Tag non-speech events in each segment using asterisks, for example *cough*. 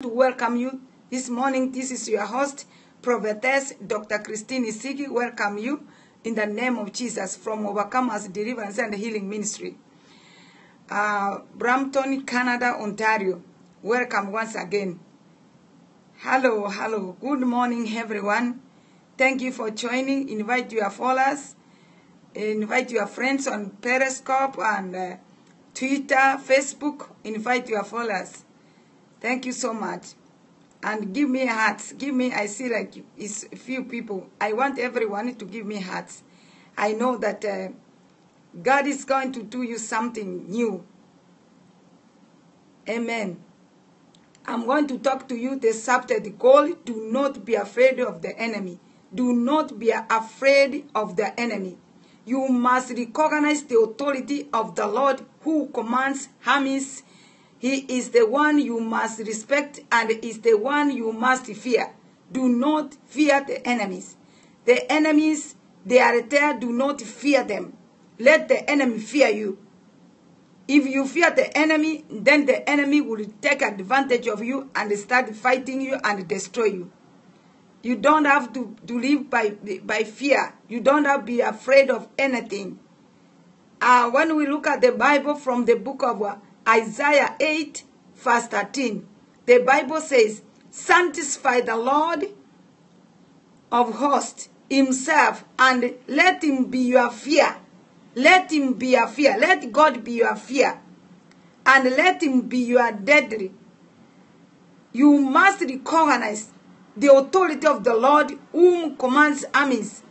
to welcome you this morning. This is your host, Prophetess Dr. Christine Isigi. Welcome you in the name of Jesus from Overcomers Deliverance and Healing Ministry. Uh, Brampton, Canada, Ontario. Welcome once again. Hello, hello. Good morning, everyone. Thank you for joining. Invite your followers. Invite your friends on Periscope and uh, Twitter, Facebook. Invite your followers. Thank you so much. And give me hearts. Give me, I see like it's few people. I want everyone to give me hearts. I know that uh, God is going to do you something new. Amen. I'm going to talk to you the subject called Do Not Be Afraid of the Enemy. Do not be afraid of the enemy. You must recognize the authority of the Lord who commands armies he is the one you must respect and is the one you must fear. Do not fear the enemies. The enemies, they are there, do not fear them. Let the enemy fear you. If you fear the enemy, then the enemy will take advantage of you and start fighting you and destroy you. You don't have to, to live by, by fear. You don't have to be afraid of anything. Uh, when we look at the Bible from the book of uh, Isaiah 8, verse 13. The Bible says, Sanctify the Lord of hosts himself, and let him be your fear. Let him be your fear. Let God be your fear. And let him be your deadly. You must recognize the authority of the Lord whom commands armies.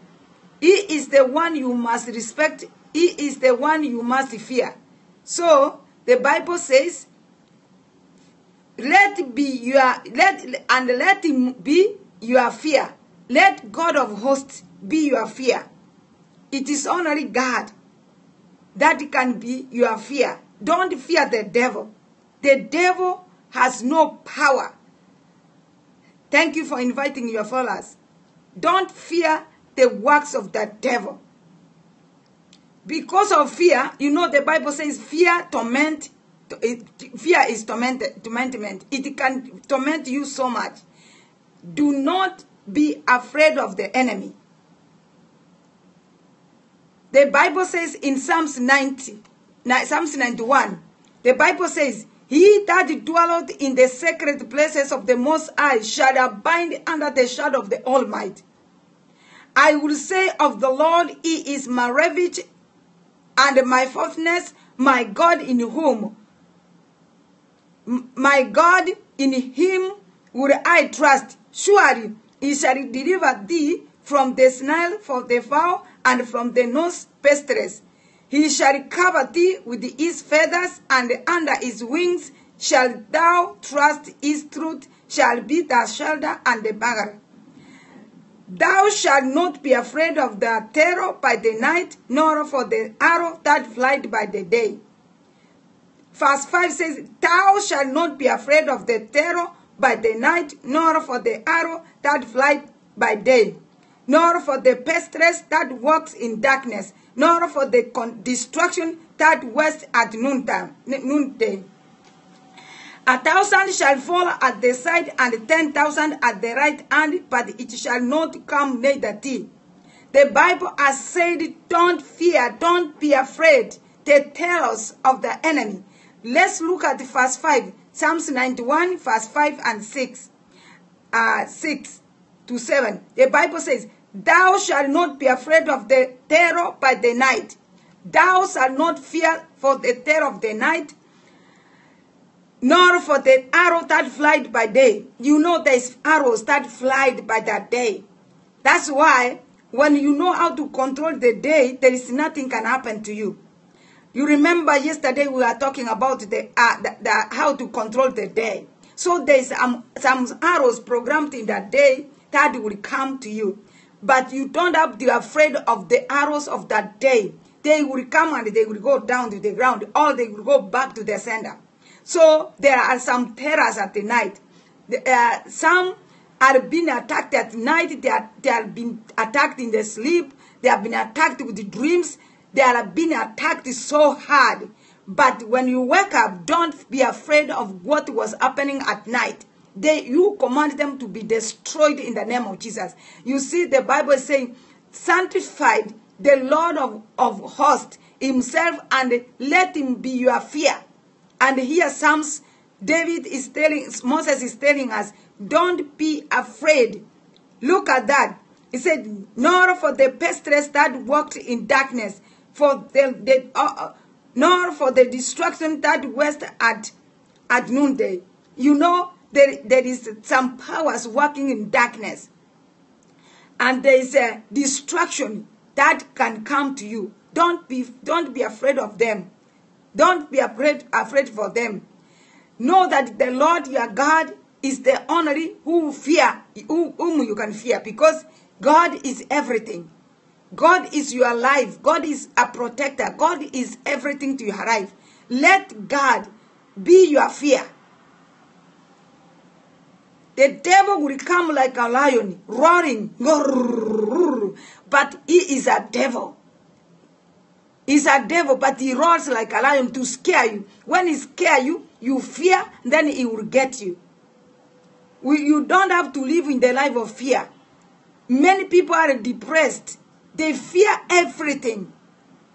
He is the one you must respect. He is the one you must fear. So, the Bible says, let be your let and let him be your fear. Let God of hosts be your fear. It is only God that can be your fear. Don't fear the devil. The devil has no power. Thank you for inviting your followers. Don't fear the works of the devil because of fear, you know the Bible says fear torment, fear is torment, tormentment. It can torment you so much. Do not be afraid of the enemy. The Bible says in Psalms 90, Psalms 91, the Bible says, He that dwelleth in the sacred places of the Most High shall abide under the shadow of the Almighty. I will say of the Lord, He is my refuge and my fortress, my God in whom, my God in him would I trust. Surely he shall deliver thee from the snare, from the fowl, and from the nose pestilence. He shall cover thee with his feathers, and under his wings shall thou trust his truth, shall be thy shelter and the banner. Thou shalt not be afraid of the terror by the night, nor for the arrow that flieth by the day. Verse 5 says, Thou shalt not be afraid of the terror by the night, nor for the arrow that flieth by day, nor for the pestilence that walks in darkness, nor for the destruction that wastes at noontime, noonday. A thousand shall fall at the side, and ten thousand at the right hand, but it shall not come near thee. The Bible has said, don't fear, don't be afraid, the terrors of the enemy. Let's look at verse 5, Psalms 91, verse 5 and 6. Uh, 6 to 7. The Bible says, Thou shalt not be afraid of the terror by the night. Thou shalt not fear for the terror of the night, nor for the arrow that flied by day. You know there's arrows that flied by that day. That's why when you know how to control the day, there is nothing can happen to you. You remember yesterday we were talking about the, uh, the, the how to control the day. So there's um, some arrows programmed in that day that will come to you. But you don't have to be afraid of the arrows of that day. They will come and they will go down to the ground or they will go back to the sender. So there are some terrors at the night. Uh, some are being attacked at night. They are, they are being attacked in the sleep. They have been attacked with the dreams. They are being attacked so hard. But when you wake up, don't be afraid of what was happening at night. they you command them to be destroyed in the name of Jesus. You see, the Bible saying, sanctified the Lord of, of hosts himself and let him be your fear. And here Psalms David is telling Moses is telling us, don't be afraid. Look at that. He said, nor for the pestilence that walked in darkness, for the, the uh, uh, nor for the destruction that was at at noonday. You know, there, there is some powers working in darkness. And there is a destruction that can come to you. Don't be, don't be afraid of them. Don't be afraid, afraid for them. Know that the Lord your God is the only who fear, who, whom you can fear, because God is everything. God is your life. God is a protector. God is everything to your life. Let God be your fear. The devil will come like a lion, roaring, but he is a devil. He's a devil, but he roars like a lion to scare you. When he scare you, you fear, then he will get you. We, you don't have to live in the life of fear. Many people are depressed. They fear everything.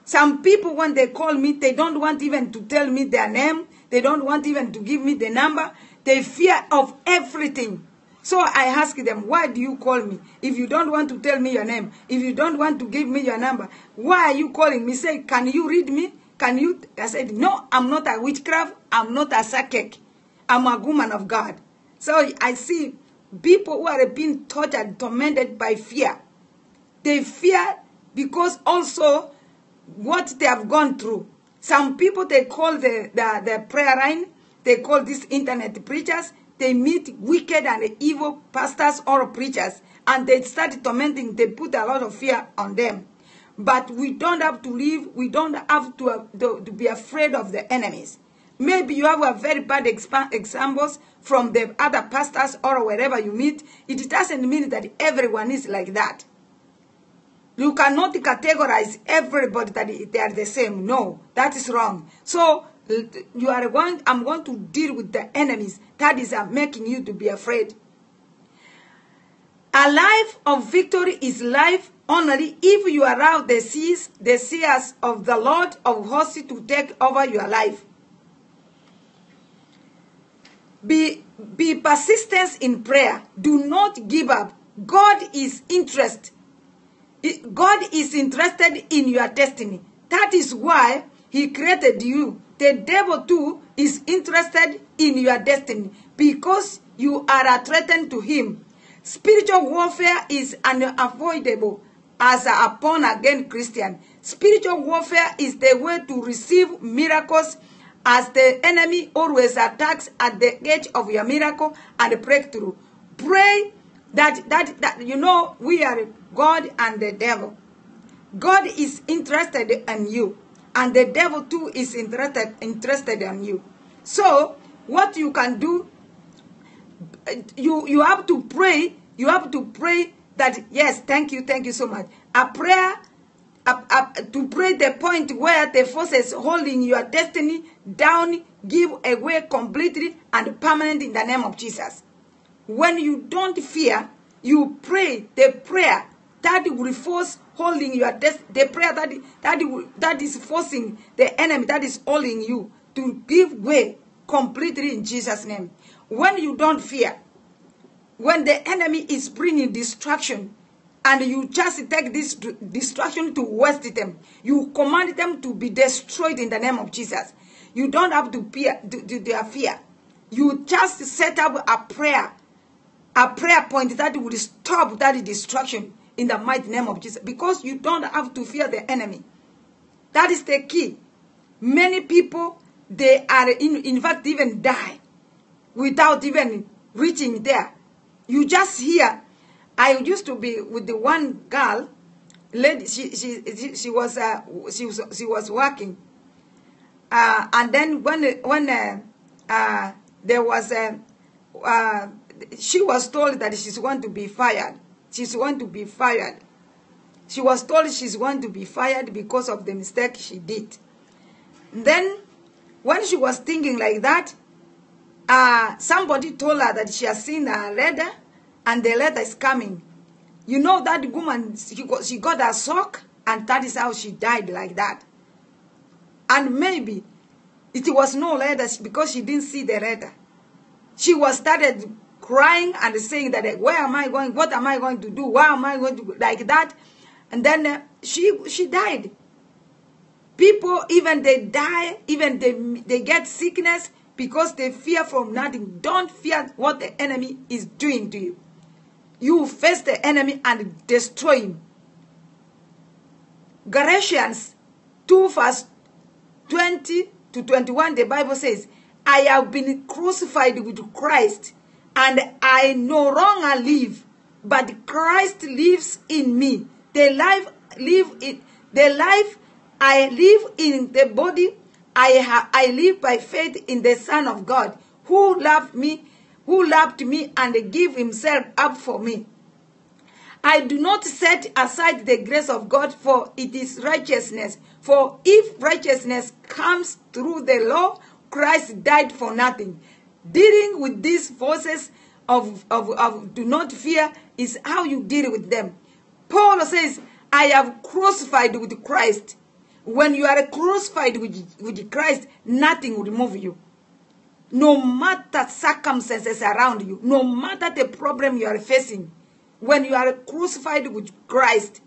Some people, when they call me, they don't want even to tell me their name. They don't want even to give me the number. They fear of everything. So I ask them, why do you call me? If you don't want to tell me your name, if you don't want to give me your number, why are you calling me? Say, can you read me? Can you? I said, no, I'm not a witchcraft. I'm not a psychic. I'm a woman of God. So I see people who are being tortured, tormented by fear. They fear because also what they have gone through. Some people, they call the, the, the prayer line, they call these internet preachers, they meet wicked and evil pastors or preachers, and they start tormenting, they put a lot of fear on them. But we don't have to live, we don't have to, uh, to, to be afraid of the enemies. Maybe you have a very bad examples from the other pastors or wherever you meet. It doesn't mean that everyone is like that. You cannot categorize everybody that they are the same. No, that is wrong. So you are going, I'm going to deal with the enemies. That is making you to be afraid. A life of victory is life only if you allow the seas, the seers of the Lord of hosts to take over your life. Be, be persistent in prayer. Do not give up. God is interested. God is interested in your destiny. That is why he created you. The devil too is interested in your destiny because you are a threat to him. Spiritual warfare is unavoidable as a born again Christian. Spiritual warfare is the way to receive miracles as the enemy always attacks at the edge of your miracle and breakthrough. Pray that, that, that you know we are God and the devil. God is interested in you, and the devil too is interested, interested in you. So, what you can do, you, you have to pray, you have to pray that, yes, thank you, thank you so much. A prayer to pray the point where the forces holding your destiny down give away completely and permanent in the name of Jesus. When you don't fear, you pray the prayer that will force holding your destiny, the prayer that, that, that is forcing the enemy that is holding you to give way completely in Jesus' name. When you don't fear, when the enemy is bringing destruction, and you just take this destruction to waste them. You command them to be destroyed in the name of Jesus. You don't have to fear, to, to their fear. You just set up a prayer, a prayer point that will stop that destruction in the mighty name of Jesus. Because you don't have to fear the enemy. That is the key. Many people, they are in, in fact even die without even reaching there. You just hear I used to be with the one girl, lady. She she she was uh, she was she was working, uh, and then when when uh, uh, there was a uh, she was told that she's going to be fired. She's going to be fired. She was told she's going to be fired because of the mistake she did. Then, when she was thinking like that, uh, somebody told her that she has seen a letter and the letter is coming. You know that woman, she got, she got a shock and that is how she died like that. And maybe it was no letter because she didn't see the letter. She was started crying and saying that, where am I going? What am I going to do? Why am I going to, like that? And then uh, she, she died. People, even they die, even they, they get sickness because they fear from nothing. Don't fear what the enemy is doing to you. You face the enemy and destroy him. Galatians 2 verse 20 to 21, the Bible says, I have been crucified with Christ, and I no longer live, but Christ lives in me. The life live in the life I live in the body, I ha, I live by faith in the Son of God, who loved me, who loved me and gave himself up for me. I do not set aside the grace of God, for it is righteousness. For if righteousness comes through the law, Christ died for nothing. Dealing with these forces of, of, of do not fear is how you deal with them. Paul says, I have crucified with Christ. When you are crucified with, with Christ, nothing will move you. No matter circumstances around you, no matter the problem you are facing, when you are crucified with Christ,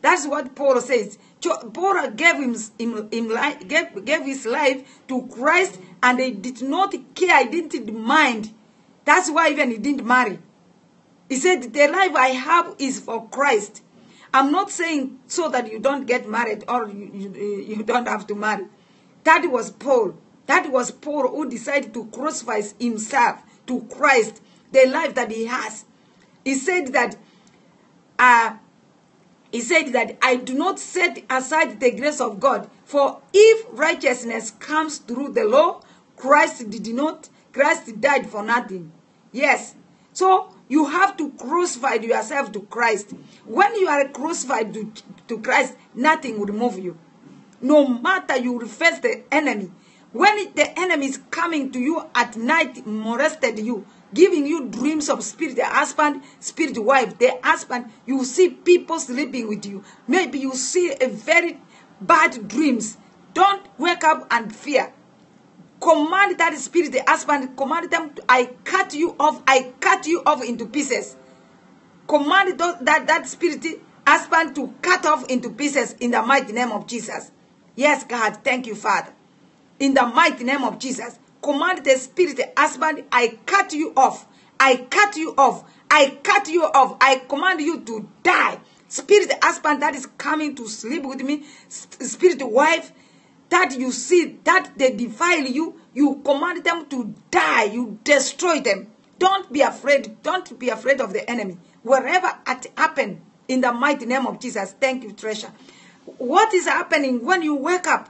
that's what Paul says. Paul gave, him, him, him gave, gave his life to Christ and he did not care, he didn't mind. That's why even he didn't marry. He said, the life I have is for Christ. I'm not saying so that you don't get married or you, you, you don't have to marry. That was Paul. That was Paul who decided to crucify himself to Christ, the life that he has. He said that, uh, he said that I do not set aside the grace of God, for if righteousness comes through the law, Christ did not, Christ died for nothing. Yes. So you have to crucify yourself to Christ. When you are crucified to, to Christ, nothing will move you. No matter you will face the enemy. When the enemy is coming to you at night, molested you, giving you dreams of spirit the husband, spirit wife, the husband, you see people sleeping with you. Maybe you see a very bad dreams. Don't wake up and fear command that spirit, the husband, command them, to, I cut you off, I cut you off into pieces. Command that, that spirit, husband, to cut off into pieces in the mighty name of Jesus. Yes, God, thank you, Father. In the mighty name of Jesus, command the spirit, husband, I cut you off. I cut you off. I cut you off. I command you to die. Spirit husband that is coming to sleep with me, spirit wife, that you see that they defile you, you command them to die, you destroy them. Don't be afraid. Don't be afraid of the enemy. Wherever it happen, in the mighty name of Jesus, thank you, treasure. What is happening when you wake up?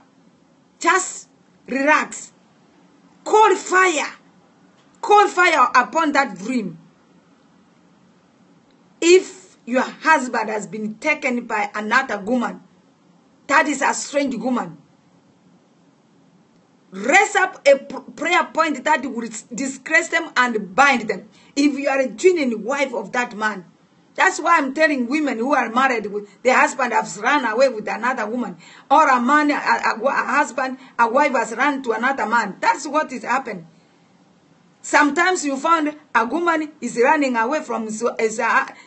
Just relax. Call fire. Call fire upon that dream. If your husband has been taken by another woman, that is a strange woman raise up a prayer point that will disgrace them and bind them. If you are a genuine wife of that man, that's why I'm telling women who are married with the husband has run away with another woman, or a man, a, a, a husband, a wife has run to another man. That's what is happening. Sometimes you find a woman is running away from his, his,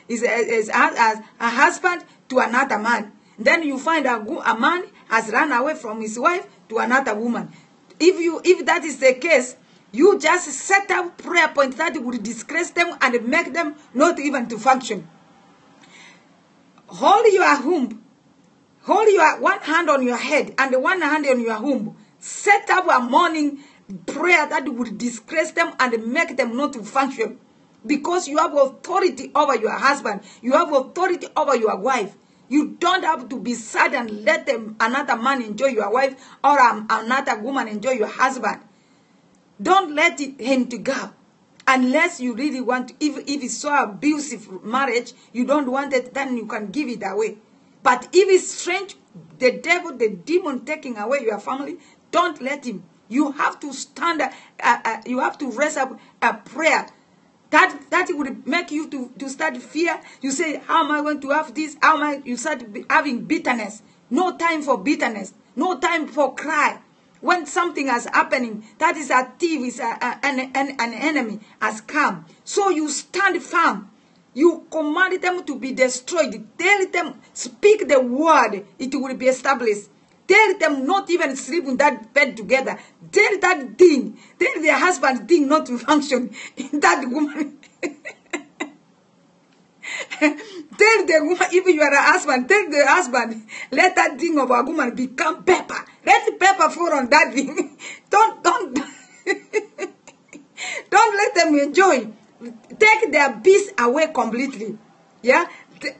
his, his, a husband to another man. Then you find a, a man has run away from his wife to another woman if you if that is the case you just set up prayer points that would disgrace them and make them not even to function hold your womb hold your one hand on your head and the one hand on your womb set up a morning prayer that would disgrace them and make them not to function. Because you have authority over your husband. You have authority over your wife. You don't have to be sad and let them, another man enjoy your wife or um, another woman enjoy your husband. Don't let it, him to go. Unless you really want, if, if it's so abusive marriage, you don't want it, then you can give it away. But if it's strange, the devil, the demon taking away your family, don't let him. You have to stand, uh, uh, you have to raise up a prayer. That, that would make you to, to start fear. You say, how am I going to have this? How am I? You start having bitterness. No time for bitterness. No time for cry. When something is happening, that is a thief, is a, a- an, an, an enemy has come. So you stand firm. You command them to be destroyed. Tell them, speak the word, it will be established. Tell them not even sleep in that bed together. Tell that thing, tell their husband thing not to *laughs* function in that woman. *laughs* *laughs* tell the woman, if you are a husband, tell the husband, let that thing of a woman become pepper. Let the pepper fall on that thing. *laughs* don't, don't, *laughs* don't let them enjoy. Take their peace away completely. Yeah?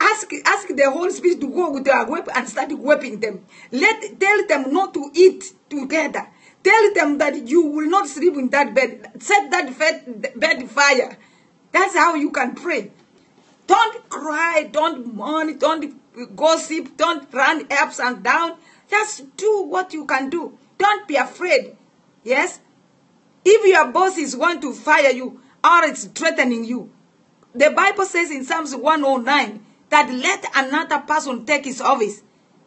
Ask, ask the Holy Spirit to go with their weapon and start whipping them. Let tell them not to eat together. Tell them that you will not sleep in that bed. Set that bed fire. That's how you can pray. Don't cry, don't mourn, don't gossip, don't run ups and down. Just do what you can do. Don't be afraid. Yes? If your boss is going to fire you or it's threatening you, the Bible says in Psalms 109 that let another person take his office.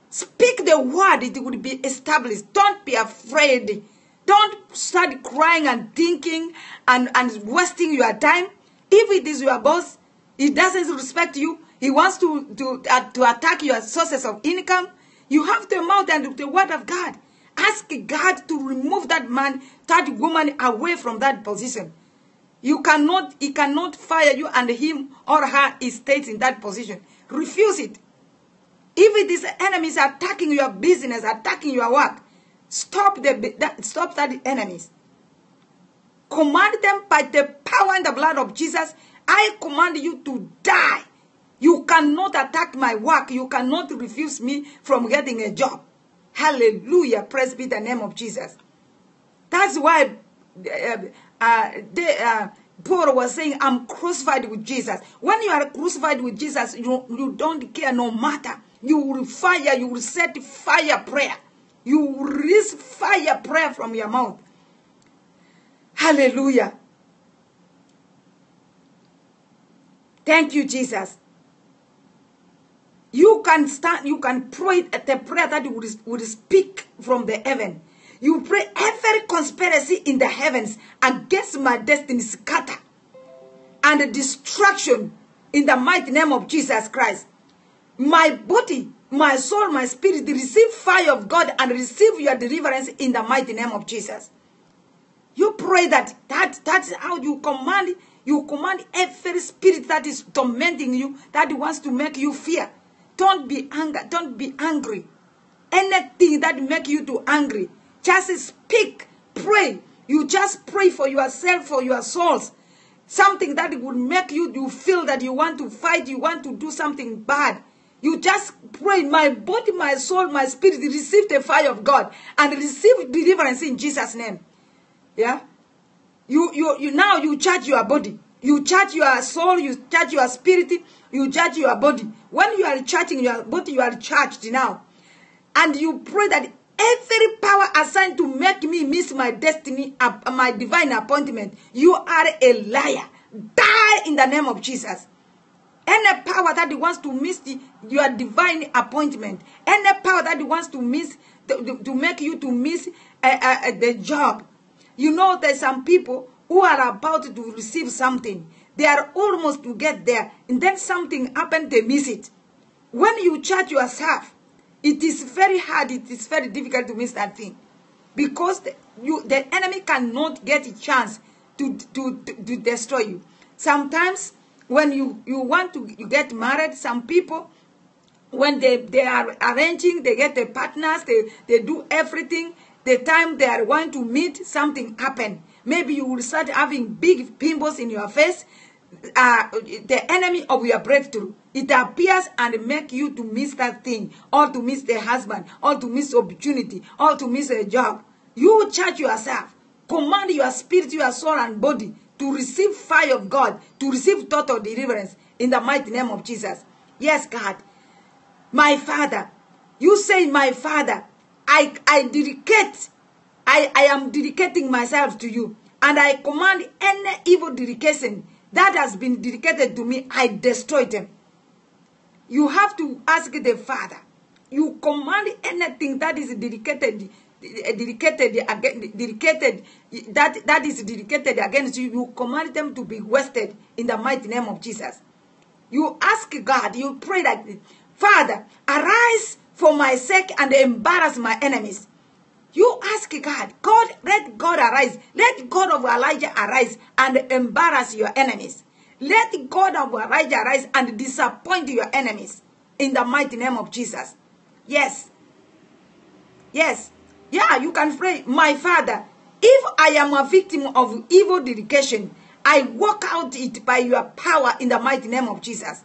Speak the word, it will be established. Don't be afraid. Don't start crying and thinking and, and wasting your time. If it is your boss, he doesn't respect you, he wants to, to, uh, to attack your sources of income, you have the mouth and the word of God. Ask God to remove that man, that woman away from that position. You cannot, he cannot fire you and him or her is stays in that position. Refuse it. If is enemies are attacking your business, attacking your work, stop the that, stop that enemies. Command them by the power and the blood of Jesus. I command you to die. You cannot attack my work. You cannot refuse me from getting a job. Hallelujah. Praise be the name of Jesus. That's why uh, uh, they, uh, Paul was saying, I'm crucified with Jesus. When you are crucified with Jesus, you, you don't care no matter. You will fire, you will set fire prayer. You will release fire prayer from your mouth. Hallelujah. Thank you, Jesus. You can stand, you can pray at the prayer that would, would speak from the heaven. You pray every conspiracy in the heavens against my destiny scatter and destruction in the mighty name of Jesus Christ. My body, my soul, my spirit receive fire of God and receive your deliverance in the mighty name of Jesus. You pray that that that's how you command you command every spirit that is tormenting you that wants to make you fear. Don't be angry. Don't be angry. Anything that make you too angry, just speak, pray. You just pray for yourself, for your souls. Something that would make you you feel that you want to fight, you want to do something bad. You just pray, my body, my soul, my spirit, receive the fire of God and receive deliverance in Jesus' name. Yeah? You, you, you now you charge your body. You charge your soul, you charge your spirit, you charge your body. When you are charging your body, you are charged now. And you pray that every power assigned to make me miss my destiny, uh, my divine appointment, you are a liar. Die in the name of Jesus. Any power that wants to miss the, your divine appointment, any power that wants to miss, to, to, to make you to miss uh, uh, the job. You know, there's some people who are about to receive something. They are almost to get there, and then something happened, they miss it. When you charge yourself, it is very hard, it is very difficult to miss that thing. Because the, you, the enemy cannot get a chance to, to, to, to destroy you. Sometimes when you, you want to you get married, some people, when they, they are arranging, they get the partners, they, they do everything. The time they are going to meet, something happen. Maybe you will start having big pimples in your face. Uh, the enemy of your breakthrough. It appears and make you to miss that thing, or to miss the husband, or to miss opportunity, or to miss a job. You charge yourself. Command your spirit, your soul, and body to receive fire of God, to receive total deliverance in the mighty name of Jesus. Yes, God. My Father, you say, My Father, I, I dedicate, I, I am dedicating myself to you. And I command any evil dedication that has been dedicated to me, I destroy them. You have to ask the Father. You command anything that is dedicated, dedicated, dedicated, that, that is dedicated against you. You command them to be wasted in the mighty name of Jesus. You ask God, you pray that, Father, arise for my sake and embarrass my enemies. You ask God, God, let God arise. Let God of Elijah arise and embarrass your enemies. Let God of Elijah arise and disappoint your enemies in the mighty name of Jesus. Yes. Yes. Yeah, you can pray, my father, if I am a victim of evil dedication, I walk out it by your power in the mighty name of Jesus.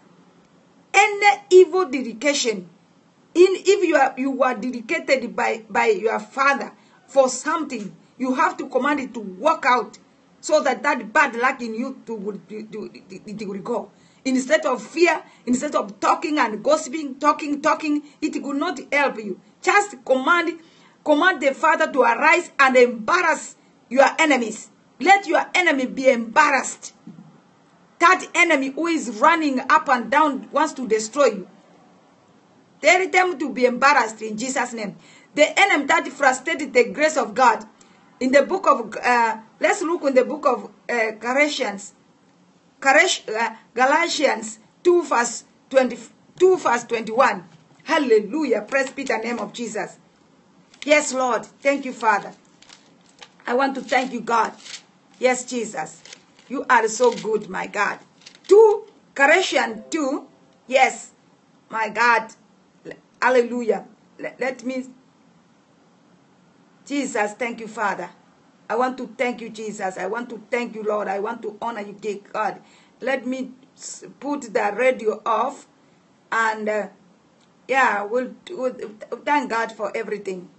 Any evil dedication in if you are you are dedicated by by your father for something you have to command it to work out so that that bad luck in you to will, to, go. Instead of fear instead of talking and gossiping talking talking it will not help you. Just command command the father to arise and embarrass your enemies. Let your enemy be embarrassed. That enemy who is running up and down wants to destroy you Tell them to be embarrassed in Jesus' name. The enemy that frustrated the grace of God. In the book of, uh, let's look in the book of uh, Galatians. Uh, Galatians 2 verse, 20, 2 verse 21. Hallelujah. Praise be the name of Jesus. Yes, Lord. Thank you, Father. I want to thank you, God. Yes, Jesus. You are so good, my God. 2 Galatians 2. Yes, my God. Hallelujah. Let, let me. Jesus, thank you, Father. I want to thank you, Jesus. I want to thank you, Lord. I want to honor you, God. Let me put the radio off and uh, yeah, we'll, we'll thank God for everything.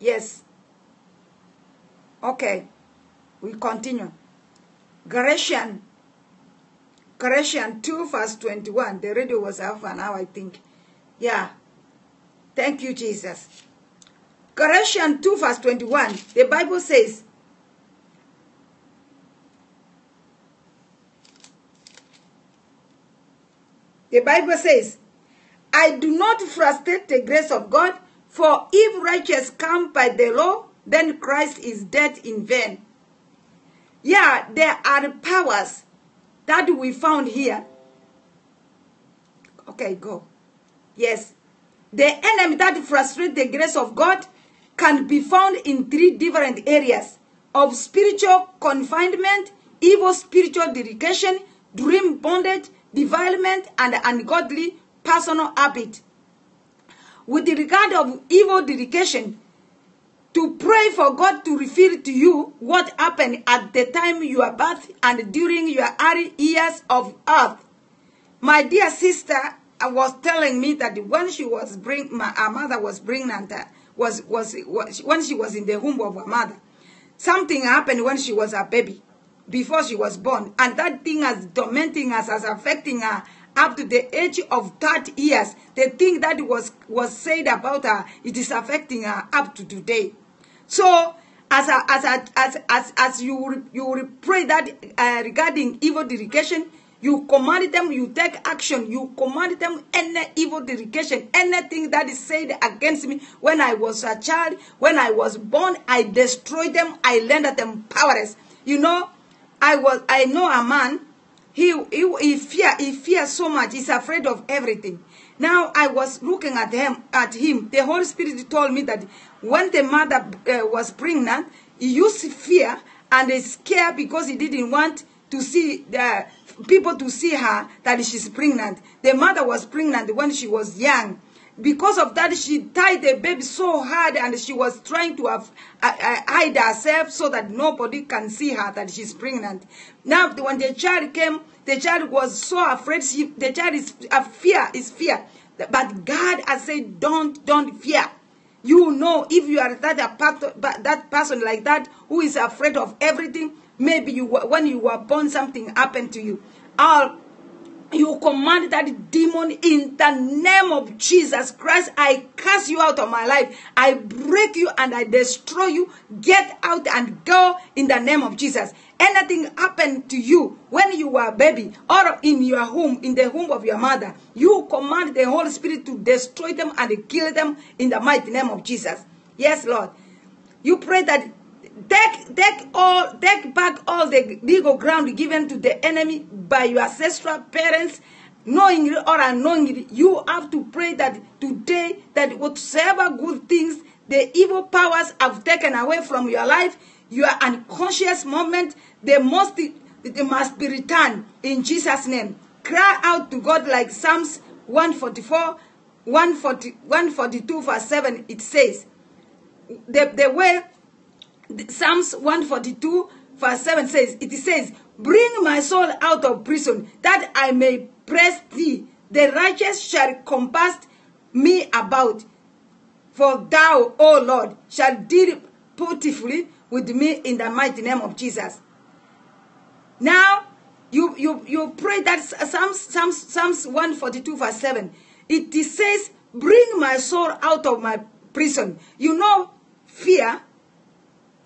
Yes. Okay. We continue. Galatians, Galatians 2 verse 21. The radio was half an hour, I think. Yeah. Thank you, Jesus. Galatians 2 verse 21, the Bible says, The Bible says, I do not frustrate the grace of God, for if righteous come by the law, then Christ is dead in vain. Yeah, there are powers that we found here. Okay, go. Yes, the enemy that frustrates the grace of God can be found in three different areas of spiritual confinement, evil spiritual dedication, dream bondage, defilement, and ungodly personal habit. With regard of evil dedication, to pray for God to reveal to you what happened at the time you are birth and during your early years of earth. My dear sister, was telling me that when she was bring my her mother was pregnant uh, was, was was when she was in the womb of her mother something happened when she was a baby before she was born. And that thing is tormenting us as affecting her up to the age of 30 years. The thing that was was said about her it is affecting her up to today. So as a, as a, as as as you you pray that uh, regarding evil dedication you command them, you take action, you command them any evil dedication, anything that is said against me when I was a child, when I was born, I destroyed them, I rendered them powerless. You know, I was I know a man, he he, he fear he fears so much, he's afraid of everything. Now I was looking at him at him. The Holy Spirit told me that when the mother uh, was pregnant, he used fear and he scared because he didn't want to see the people to see her that she's pregnant. The mother was pregnant when she was young. Because of that, she tied the baby so hard and she was trying to have, uh, uh, hide herself so that nobody can see her that she's pregnant. Now, when the child came, the child was so afraid. She, the child is uh, fear, is fear. But God has said, don't, don't fear. You know, if you are that, that person like that who is afraid of everything, Maybe you when you were born, something happened to you. All You command that demon in the name of Jesus Christ. I cast you out of my life. I break you and I destroy you. Get out and go in the name of Jesus. Anything happened to you when you were a baby or in your home, in the home of your mother, you command the Holy Spirit to destroy them and kill them in the mighty name of Jesus. Yes, Lord. You pray that take take all take back all the legal ground given to the enemy by your ancestral parents knowingly or unknowingly you have to pray that today that whatsoever good things the evil powers have taken away from your life your unconscious moment they must they must be returned in jesus name. Cry out to god like psalms 144 140, 142 verse 7 it says the, the way Psalms 142 verse 7 says, it says, Bring my soul out of prison, that I may praise thee. The righteous shall compass me about. For thou, O Lord, shalt deal bountifully with me in the mighty name of Jesus. Now, you, you, you pray that Psalms, Psalms, Psalms 142 verse 7. It says, Bring my soul out of my prison. You know, fear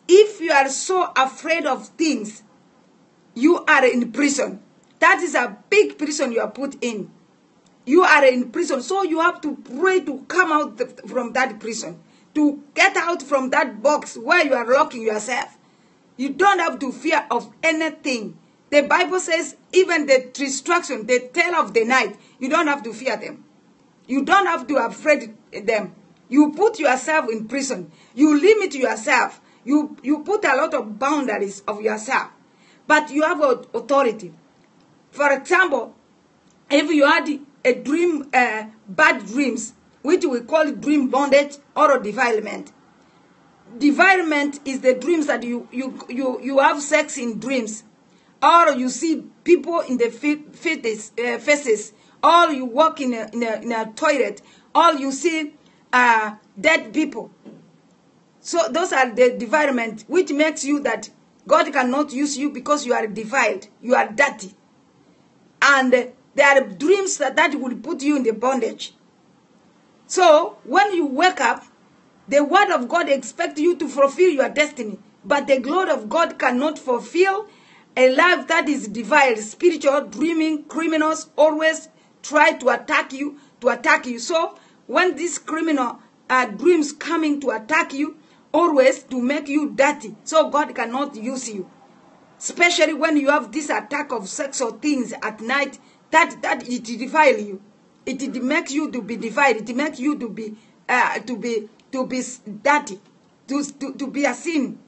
if you are so afraid of things, you are in prison. That is a big prison you are put in. You are in prison. So you have to pray to come out from that prison, to get out from that box where you are locking yourself. You don't have to fear of anything. The Bible says even the destruction, the tail of the night, you don't have to fear them. You don't have to afraid them. You put yourself in prison. You limit yourself you, you put a lot of boundaries of yourself, but you have authority. For example, if you had a dream, uh, bad dreams, which we call dream bondage or defilement. Defilement is the dreams that you, you, you, you have sex in dreams, or you see people in the faces, uh, faces or you walk in a, in a, in a toilet, or you see uh, dead people. So those are the defilement which makes you that God cannot use you because you are defiled, you are dirty. And there are dreams that, that will put you in the bondage. So when you wake up, the word of God expects you to fulfill your destiny. But the glory of God cannot fulfill a life that is defiled, spiritual, dreaming, criminals always try to attack you, to attack you. So when these criminal uh, dreams coming to attack you, always to make you dirty so God cannot use you. Especially when you have this attack of sexual things at night, that, that it defile you. It, makes you to be defiled. It makes you to be uh, to be to be dirty, to, to, to be a sin.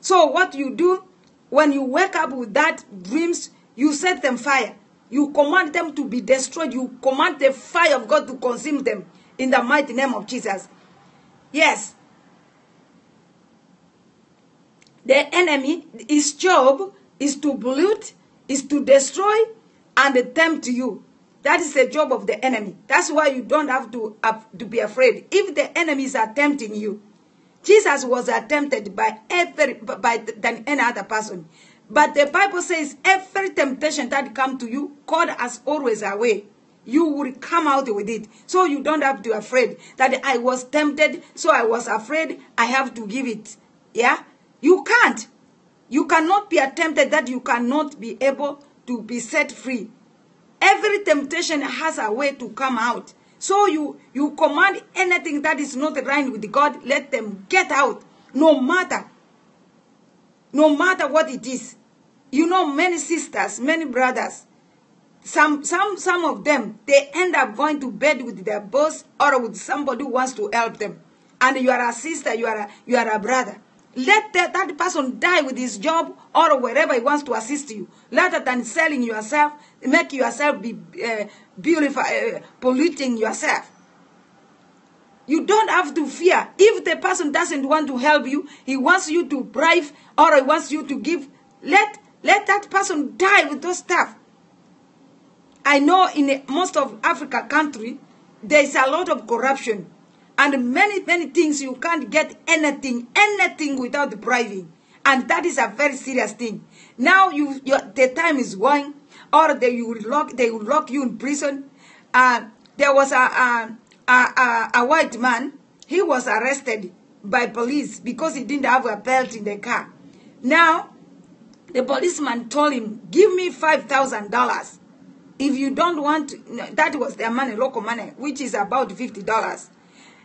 So what you do when you wake up with that dreams, you set them fire. You command them to be destroyed. You command the fire of God to consume them in the mighty name of Jesus. Yes, the enemy, his job is to pollute, is to destroy, and tempt you. That is the job of the enemy. That's why you don't have to, uh, to be afraid. If the enemies are tempting you, Jesus was attempted by every by than any other person. But the Bible says every temptation that come to you, God has always a way. You will come out with it. So you don't have to be afraid that I was tempted, so I was afraid, I have to give it. Yeah? You can't. You cannot be tempted that you cannot be able to be set free. Every temptation has a way to come out. So you, you command anything that is not right with God, let them get out, no matter. No matter what it is. You know, many sisters, many brothers, some, some, some of them, they end up going to bed with their boss or with somebody who wants to help them. And you are a sister, you are a, you are a brother. Let that, that person die with his job or wherever he wants to assist you, rather than selling yourself, make yourself be uh, beautiful, uh, polluting yourself. You don't have to fear. If the person doesn't want to help you, he wants you to bribe or he wants you to give, let, let that person die with those stuff. I know in most of Africa country, there is a lot of corruption and many, many things you can't get anything, anything without bribing. And that is a very serious thing. Now you, your, the time is going. or they will lock they will lock you in prison. Uh, there was a a, a a white man. He was arrested by police because he didn't have a belt in the car. Now, the policeman told him, "Give me five thousand dollars." If you don't want, to, that was their money, local money, which is about fifty dollars.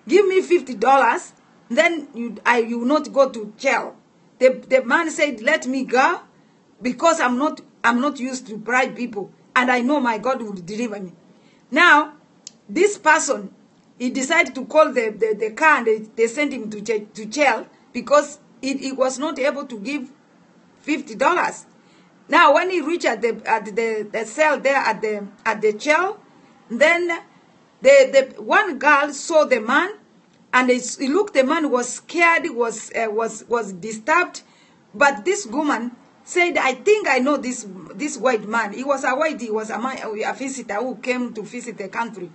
Give me fifty dollars, then you I you will not go to jail. The the man said, "Let me go, because I'm not I'm not used to bribe people, and I know my God will deliver me." Now, this person, he decided to call the the, the car and they, they sent him to to jail because he, he was not able to give fifty dollars. Now, when he reached at the at the, the cell there at the at the jail, then the the one girl saw the man, and he, looked. The man was scared, was uh, was was disturbed, but this woman said, "I think I know this this white man. He was a white. He was a man, a visitor who came to visit the country.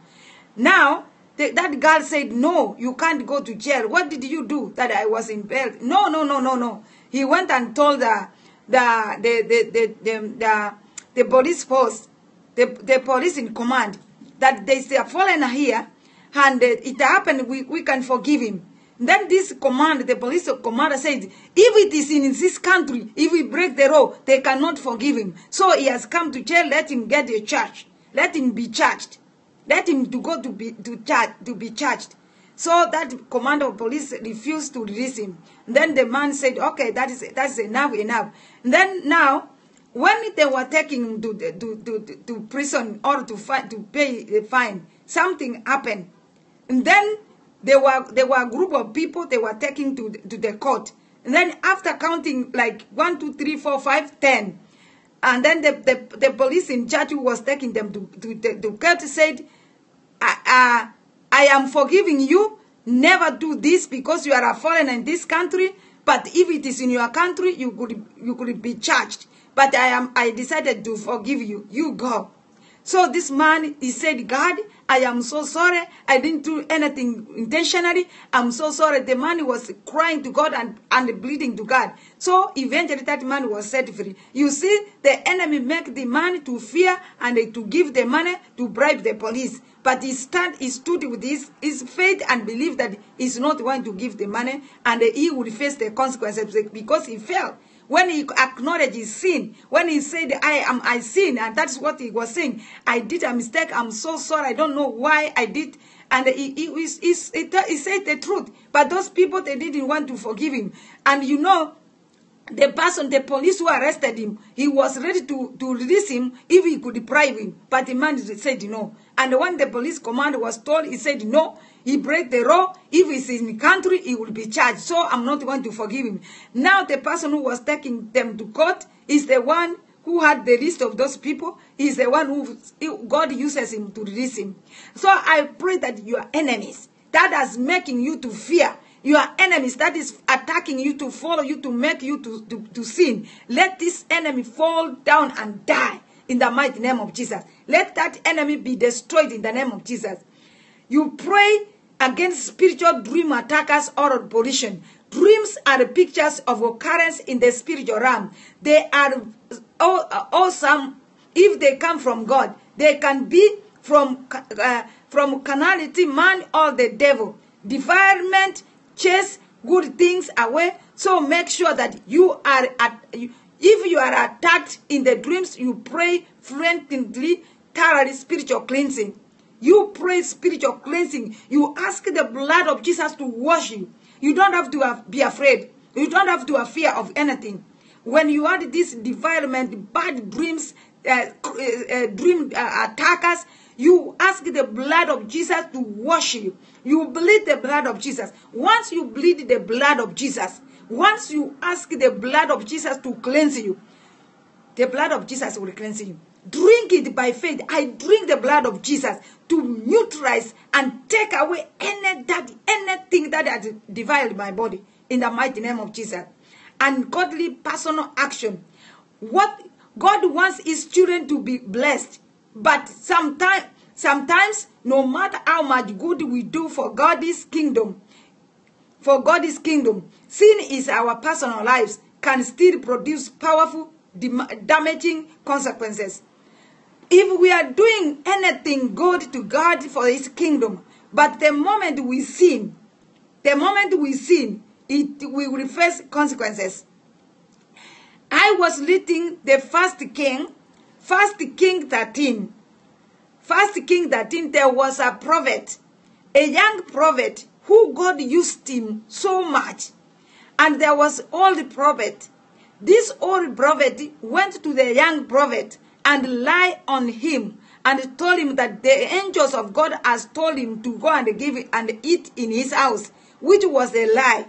Now." The, that girl said, No, you can't go to jail. What did you do that I was in jail? No, no, no, no, no. He went and told the the the the the the, the, the police force, the, the police in command, that there's a foreigner here, and uh, it happened, we, we can forgive him. Then this command, the police commander said, if it is in this country, if we break the law, they cannot forgive him. So he has come to jail, let him get a charge. Let him be charged. Let him to go to be to charge to be charged. So that commander of police refused to release him. Then the man said, "Okay, that is that's enough, enough." then now, when they were taking him to to, to, to prison or to to pay the fine, something happened, and then there were there were a group of people they were taking to the, to the court. And then after counting like one, two, three, four, five, ten, and then the, the, the police in charge who was taking them to, to, to, to court said, I, uh, I am forgiving you. Never do this because you are a foreigner in this country. But if it is in your country, you could you could be charged. But I am I decided to forgive you. You go. So this man, he said, God, I am so sorry. I didn't do anything intentionally. I'm so sorry. The man was crying to God and, and bleeding to God. So eventually that man was set free. You see, the enemy make the man to fear and to give the money to bribe the police. But he stand, he stood with his, his faith and believed that he's not going to give the money and he would face the consequences because he fell when he acknowledged his sin, when he said, I am I sin, and that's what he was saying. I did a mistake. I'm so sorry. I don't know why I did. And he, he, he, he, he said the truth. But those people, they didn't want to forgive him. And you know, the person, the police who arrested him, he was ready to, to release him if he could deprive him. But the man said no. And when the police commander was told, he said no. He break the law. If he's in the country, he will be charged. So I'm not going to forgive him. Now the person who was taking them to court is the one who had the list of those people. He's the one who God uses him to release him. So I pray that your enemies, that is making you to fear, your enemies that is attacking you to follow you to make you to, to, to sin, let this enemy fall down and die in the mighty name of Jesus. Let that enemy be destroyed in the name of Jesus. You pray against spiritual dream attackers or pollution. Dreams are pictures of occurrence in the spiritual realm. They are awesome if they come from God. They can be from uh, from carnality, man, or the devil. Defilement chase good things away. So make sure that you are at, if you are attacked in the dreams, you pray frantically, thoroughly spiritual cleansing. You pray spiritual cleansing. You ask the blood of Jesus to wash you. You don't have to be afraid. You don't have to have fear of anything. When you had this defilement, bad dreams, uh, uh, dream uh, attackers, you ask the blood of Jesus to wash you. You bleed the blood of Jesus. Once you bleed the blood of Jesus, once you ask the blood of Jesus to cleanse you, the blood of Jesus will cleanse you. Drink it by faith. I drink the blood of Jesus to neutralize and take away any that anything that has defiled my body in the mighty name of Jesus. And godly personal action. What God wants his children to be blessed. But sometimes sometimes no matter how much good we do for God's kingdom, for God's kingdom, sin is our personal lives can still produce powerful damaging consequences. If we are doing anything good to God for his kingdom, but the moment we sin, the moment we sin, it will face consequences. I was reading the first king, first king 13. First king 13, there was a prophet, a young prophet who God used him so much. And there was old prophet. This old prophet went to the young prophet and lie on him and told him that the angels of God has told him to go and give and eat in his house, which was a lie.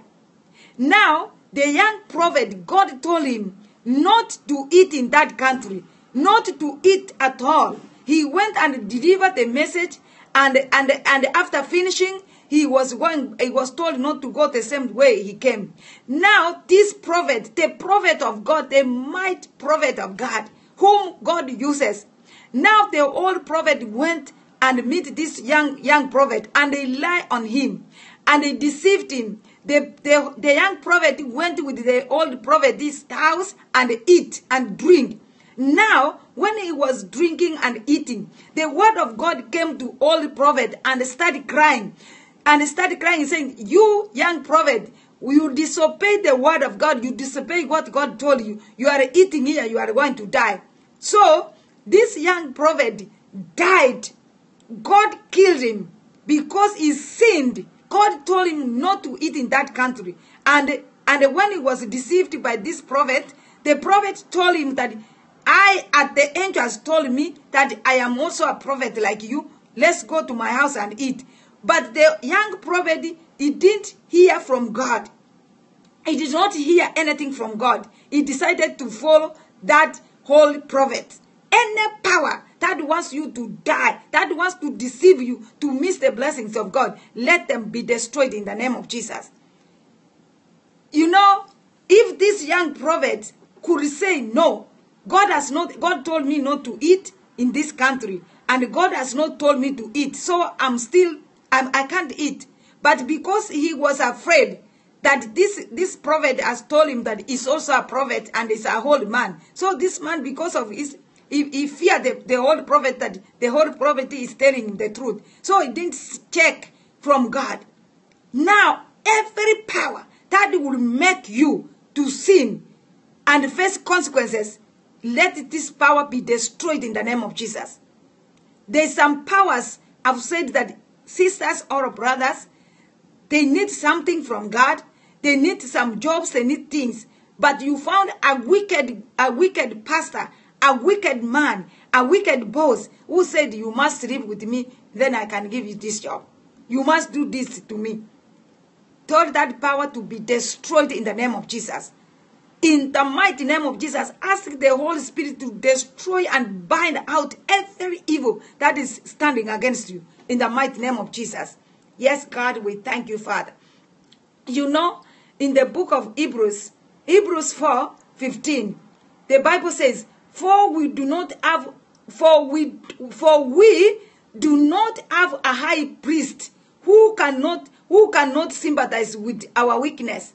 Now, the young prophet, God told him not to eat in that country, not to eat at all. He went and delivered the message, and, and, and after finishing, he was going, he was told not to go the same way he came. Now, this prophet, the prophet of God, the might prophet of God, whom God uses, now the old prophet went and meet this young young prophet, and they lie on him, and they deceived him. The, the, the young prophet went with the old prophet's house and eat and drink. Now, when he was drinking and eating, the word of God came to old prophet and started crying. And started crying, saying, You young prophet, you disobey the word of God, you disobey what God told you. You are eating here, you are going to die. So, this young prophet died. God killed him because he sinned. God told him not to eat in that country. And, and when he was deceived by this prophet, the prophet told him that I, at the angels told me that I am also a prophet like you. Let's go to my house and eat. But the young prophet, he didn't hear from God. He did not hear anything from God. He decided to follow that holy prophet. Any power that wants you to die, that wants to deceive you, to miss the blessings of God, let them be destroyed in the name of Jesus. You know, if this young prophet could say no, God has not, God told me not to eat in this country, and God has not told me to eat, so I'm still, I'm, I can't eat. But because he was afraid that this, this prophet has told him that he's also a prophet and is a holy man. So this man, because of his he, he feared the, the whole prophet that the whole prophet is telling him the truth. So he didn't check from God. Now, every power that will make you to sin and face consequences, let this power be destroyed in the name of Jesus. There's some powers, I've said that sisters or brothers, they need something from God. They need some jobs, they need things. But you found a wicked, a wicked pastor a wicked man, a wicked boss who said, You must live with me, then I can give you this job. You must do this to me. Told that power to be destroyed in the name of Jesus. In the mighty name of Jesus, ask the Holy Spirit to destroy and bind out every evil that is standing against you. In the mighty name of Jesus. Yes, God, we thank you, Father. You know, in the book of Hebrews, Hebrews 4 15, the Bible says, for we do not have for we for we do not have a high priest who cannot who cannot sympathize with our weakness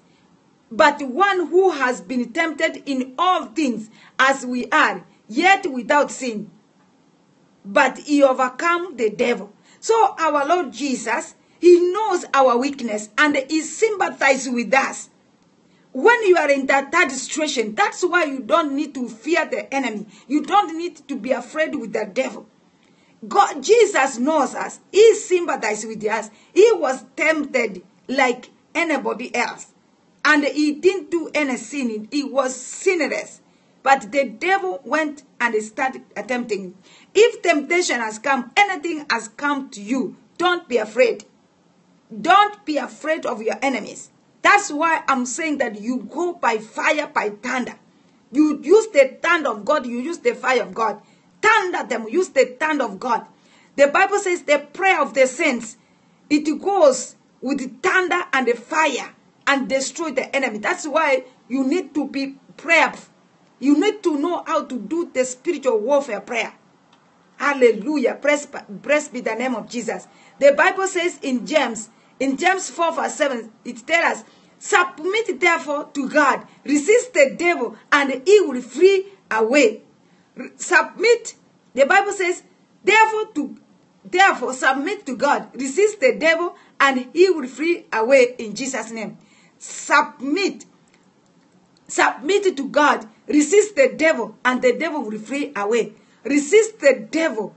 but one who has been tempted in all things as we are yet without sin. But he overcome the devil. So our lord jesus he knows our weakness and he sympathizes with us when you are in that, that situation, that's why you don't need to fear the enemy. You don't need to be afraid with the devil. God, Jesus knows us. He sympathizes with us. He was tempted like anybody else. And he didn't do any sin. He was sinless. But the devil went and started attempting. If temptation has come, anything has come to you, don't be afraid. Don't be afraid of your enemies. That's why I'm saying that you go by fire, by thunder. You use the thunder of God, you use the fire of God. Thunder them, use the thunder of God. The Bible says the prayer of the saints, it goes with the thunder and the fire and destroy the enemy. That's why you need to be prayerful. You need to know how to do the spiritual warfare prayer. Hallelujah. Praise, praise be the name of Jesus. The Bible says in James in James 4 verse 7, it tells us, Submit therefore to God, resist the devil, and he will flee away. Submit The Bible says, therefore, to therefore submit to God, resist the devil, and he will flee away in Jesus' name. Submit. Submit to God. Resist the devil, and the devil will flee away. Resist the devil.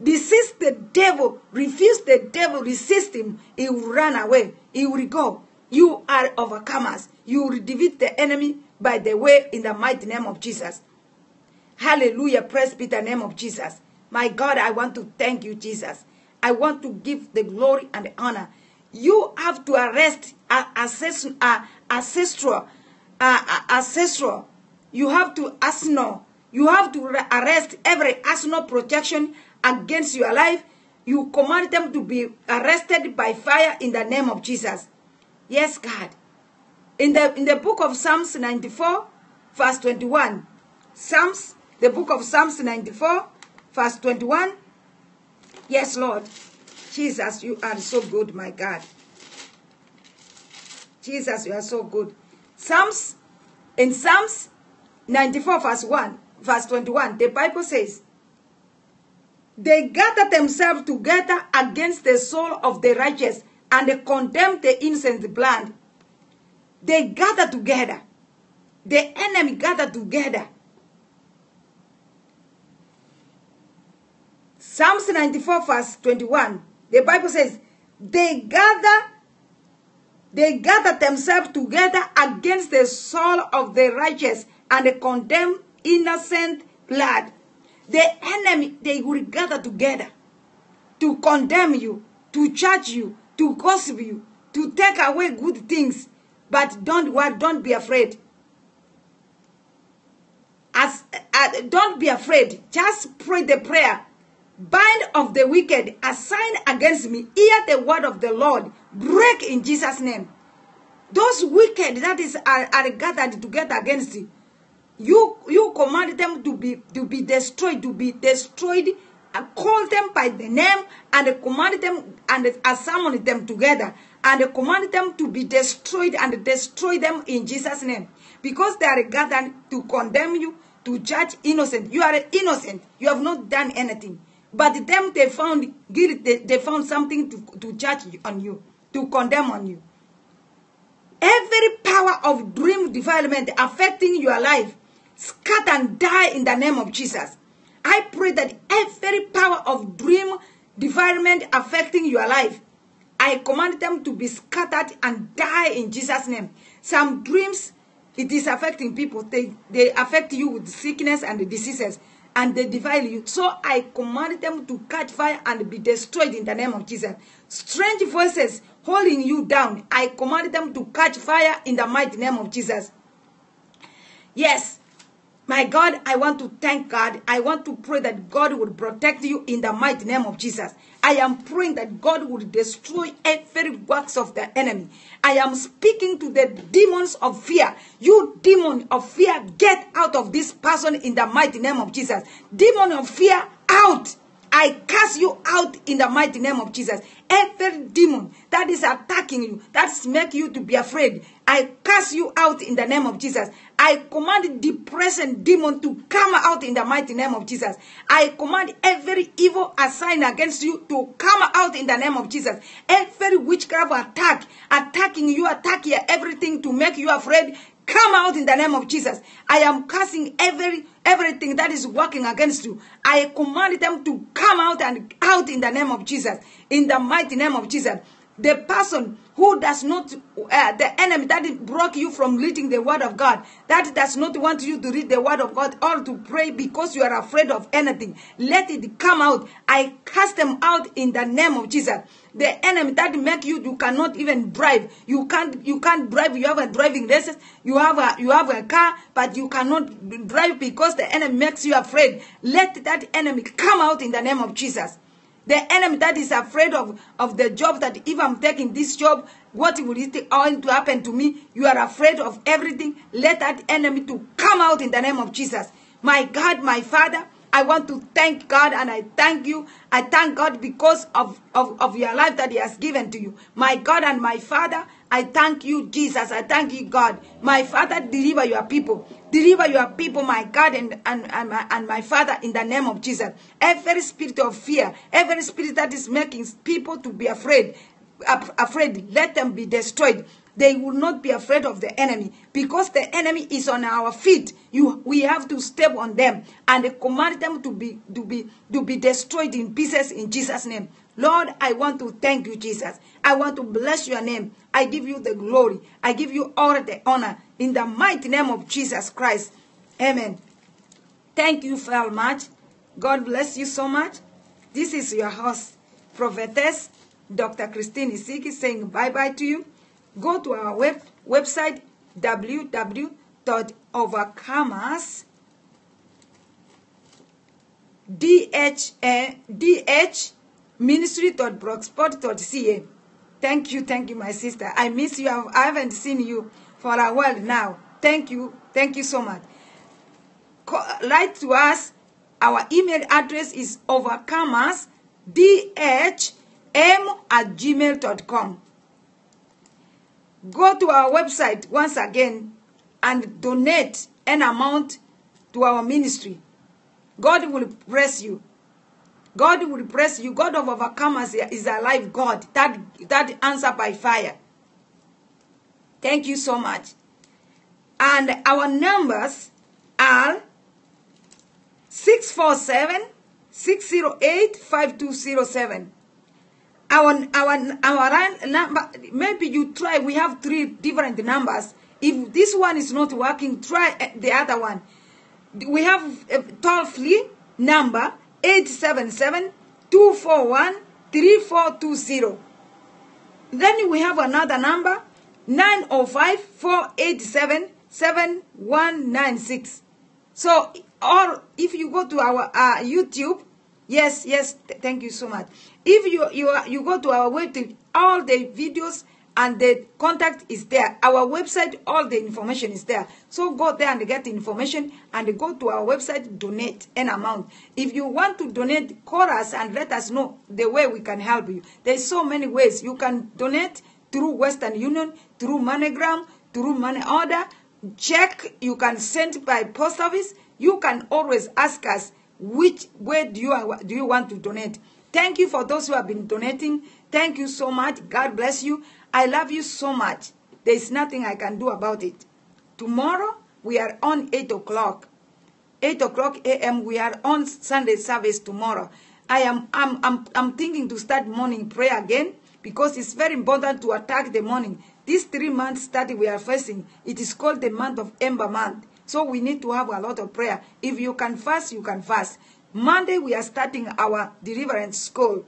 Resist the devil. Refuse the devil. Resist him. He will run away. He will go. You are overcomers. You will defeat the enemy by the way in the mighty name of Jesus. Hallelujah. Praise be the name of Jesus. My God, I want to thank you, Jesus. I want to give the glory and the honor. You have to arrest uh, ancestral, ancestral, ancestral. You have to arsenal. You have to arrest every arsenal protection against your life. You command them to be arrested by fire in the name of Jesus. Yes, God. In the in the book of Psalms 94, verse 21, Psalms, the book of Psalms 94, verse 21. Yes, Lord. Jesus, you are so good, my God. Jesus, you are so good. Psalms, in Psalms 94, verse 1, verse 21, the Bible says, They gather themselves together against the soul of the righteous and they condemn the innocent blood. They gather together. The enemy gather together. Psalms 94 verse 21. The Bible says, they gather they gather themselves together against the soul of the righteous and they condemn innocent blood. The enemy, they will gather together to condemn you, to judge you, to gossip you, to take away good things. But don't worry, don't be afraid. As, uh, don't be afraid. Just pray the prayer. Bind of the wicked, assigned against me. Hear the word of the Lord. Break in Jesus' name. Those wicked that is are, are gathered together against you. You you command them to be to be destroyed, to be destroyed. I call them by the name and command them and summon them together and command them to be destroyed and destroy them in Jesus' name. Because they are gathered to condemn you, to judge innocent. You are innocent. You have not done anything. But them they found guilt, they, they found something to, to judge on you, to condemn on you. Every power of dream defilement affecting your life, scatter and die in the name of Jesus. I pray that every power of dream defilement affecting your life, I command them to be scattered and die in Jesus' name. Some dreams, it is affecting people. They, they affect you with sickness and diseases and they defile you. So I command them to catch fire and be destroyed in the name of Jesus. Strange voices holding you down, I command them to catch fire in the mighty name of Jesus. Yes, my God, I want to thank God. I want to pray that God would protect you in the mighty name of Jesus. I am praying that God would destroy every works of the enemy. I am speaking to the demons of fear. You demon of fear, get out of this person in the mighty name of Jesus. Demon of fear, out. I cast you out in the mighty name of Jesus. Every demon that is attacking you, that's make you to be afraid, I cast you out in the name of Jesus. I command depression demon to come out in the mighty name of Jesus. I command every evil assigned against you to come out in the name of Jesus. Every witchcraft attack, attacking you, attacking everything to make you afraid, come out in the name of Jesus. I am casting every everything that is working against you. I command them to come out and out in the name of Jesus. In the mighty name of Jesus. The person who does not, uh, the enemy that broke you from reading the word of God, that does not want you to read the word of God or to pray because you are afraid of anything, let it come out. I cast them out in the name of Jesus. The enemy that make you, you cannot even drive. You can't, you can't drive. You have a driving license. You have a, you have a car, but you cannot drive because the enemy makes you afraid. Let that enemy come out in the name of Jesus. The enemy that is afraid of, of the job that if I'm taking this job, what will it going to happen to me? You are afraid of everything. Let that enemy to come out in the name of Jesus. My God, my Father, I want to thank God and I thank you. I thank God because of, of, of your life that He has given to you. My God and my Father, I thank you, Jesus. I thank you, God. My Father, deliver your people. Deliver your people, my God and, and, and, my, and my Father, in the name of Jesus. Every spirit of fear, every spirit that is making people to be afraid, afraid, let them be destroyed. They will not be afraid of the enemy because the enemy is on our feet. You, we have to step on them and command them to be to be to be destroyed in pieces in Jesus' name. Lord, I want to thank you, Jesus. I want to bless your name. I give you the glory. I give you all the honor in the mighty name of Jesus Christ. Amen. Thank you very much. God bless you so much. This is your host, prophetess Dr. Christine Isiki, saying bye bye to you. Go to our web, website www.overcomers dh, dh ministry.blogspot.ca. Thank you, thank you, my sister. I miss you. I haven't seen you for a while now. Thank you, thank you so much. Write to us. Our email address is overcomersdhm at gmail.com. Go to our website once again and donate an amount to our ministry. God will bless you. God will bless you. God of overcomers is alive God. That, that answer by fire. Thank you so much. And our numbers are 647 608 5207. Our, our, our number, maybe you try, we have three different numbers. If this one is not working, try the other one. We have a toll free number 877-241-3420. Then we have another number 905-487-7196. So, or if you go to our uh, YouTube, yes, yes, th thank you so much. If you you you go to our website, all the videos and the contact is there. Our website, all the information is there. So go there and get the information and go to our website, donate an amount. If you want to donate, call us and let us know the way we can help you. There's so many ways. You can donate through Western Union, through MoneyGram, through money order, check, you can send by post office. You can always ask us which way do you, do you want to donate. Thank you for those who have been donating. Thank you so much. God bless you. I love you so much. There is nothing I can do about it. Tomorrow, we are on 8 o'clock. 8 o'clock a.m. We are on Sunday service tomorrow. I am I'm, I'm, I'm thinking to start morning prayer again because it's very important to attack the morning. This three months study we are facing, it is called the month of Ember month. So we need to have a lot of prayer. If you can fast, you can fast. Monday, we are starting our deliverance school.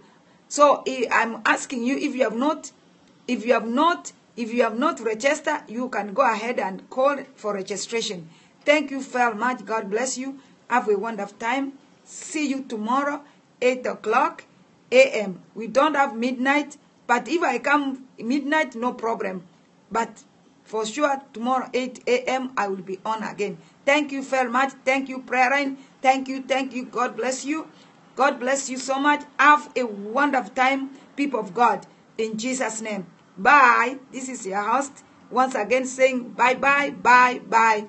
So eh, I'm asking you if you have not if you have not, if you have not registered, you can go ahead and call for registration. Thank you very much. God bless you. Have a wonderful time. See you tomorrow, 8 o'clock a.m. We don't have midnight, but if I come midnight, no problem. But for sure, tomorrow, 8 a.m., I will be on again. Thank you very much. Thank you, prayer line. Thank you, thank you. God bless you. God bless you so much. Have a wonderful time, people of God. In Jesus' name. Bye. This is your host once again saying bye bye, bye bye.